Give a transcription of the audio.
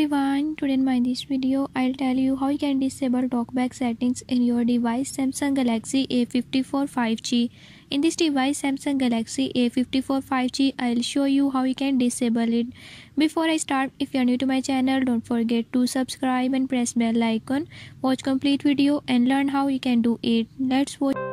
everyone. Today in my this video i'll tell you how you can disable talkback settings in your device samsung galaxy a54 5g in this device samsung galaxy a54 5g i'll show you how you can disable it. Before i start if you're new to my channel don't forget to subscribe and press bell icon. Watch complete video and learn how you can do it. Let's watch.